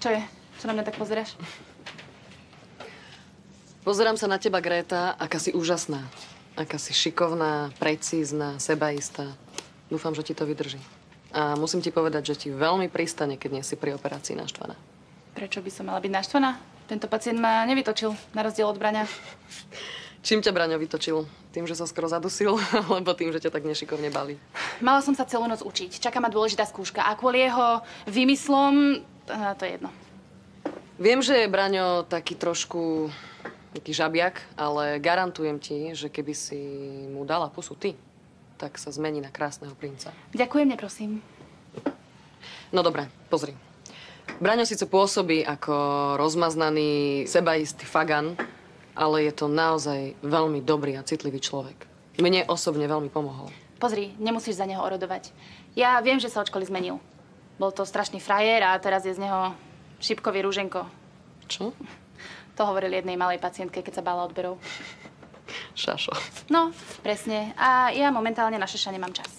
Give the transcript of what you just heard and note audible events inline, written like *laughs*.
Čo je? Čo na mňa tak pozeráš? Pozerám sa na teba, Gréta, aká si úžasná. Aká si šikovná, precízna, sebaistá. Dúfam, že ti to vydrží. A musím ti povedať, že ti veľmi pristane, keď nie si pri operácii naštvaná. Prečo by som mala byť naštvaná? Tento pacient ma nevytočil, na rozdiel od Braňa. *laughs* Čím ťa Braňo vytočil? Tým, že sa skoro zadusil? *laughs* Alebo tým, že ťa tak nešikovne balí? Mala som sa celú noc učiť. Čaká ma dôležitá skúška. A kvôli jeho vymyslom... a To je jedno. Viem, že je Braňo taký trošku taký žabiak, ale garantujem ti, že keby si mu dala pusu ty, tak sa zmení na krásneho princa. Ďakujem, neprosím. No dobre, pozri. Braňo síce pôsobí ako rozmaznaný, sebaistý fagan, ale je to naozaj veľmi dobrý a citlivý človek. Mne osobne veľmi pomohol. Pozri, nemusíš za neho orodovať. Ja viem, že sa od školy zmenil. Bol to strašný frajer a teraz je z neho šipkový rúženko. Čo? To hovoril jednej malej pacientke, keď sa bála odberov. Šašo. No, presne. A ja momentálne na šeša nemám čas.